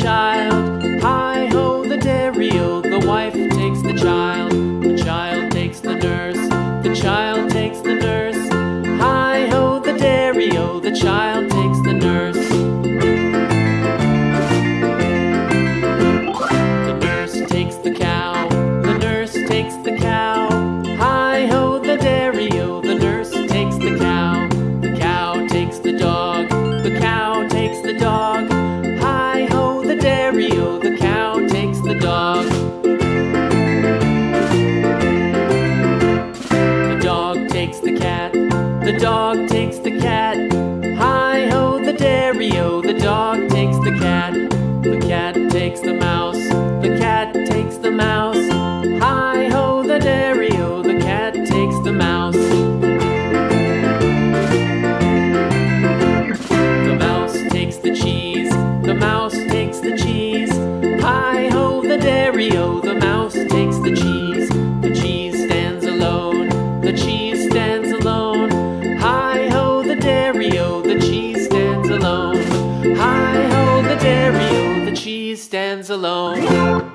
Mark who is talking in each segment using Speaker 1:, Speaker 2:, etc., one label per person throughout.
Speaker 1: child. stereo, oh, the cow takes the dog. The dog takes the cat, the dog takes the cat. Hi ho, the stereo, oh, the dog takes the cat, the cat takes the mouse. dairy-o, the cheese stands alone. Hi-ho, the dario! Oh, the cheese stands alone.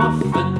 Speaker 1: off